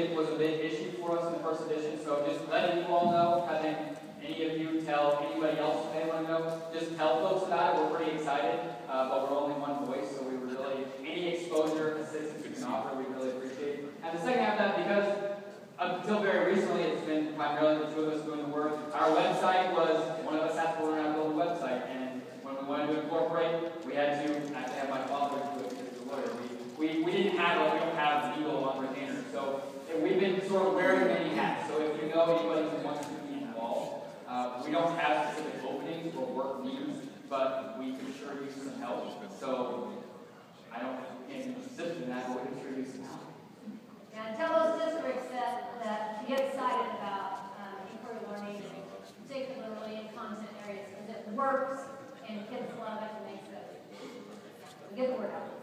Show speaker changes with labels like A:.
A: big, was a big issue for us in the first edition, so just letting you all know, having any of you tell anybody else may want to know, just tell folks about it, we're pretty excited, uh, but we're only one voice, so we really, any exposure, assistance you can offer, we really appreciate. And the second half of that, because up until very recently, it's been primarily the two of us doing the work, our website was, been sort of wearing many hats, so if you know anybody who wants to be involved, uh, we don't have specific openings or work needs, but we can sure use some help. So I don't can't specific in that, but we can sure use some help.
B: Yeah, tell those districts that, that to get excited about um, inquiry learning, particularly in content areas, because it works and kids love it and makes it. Get the word out.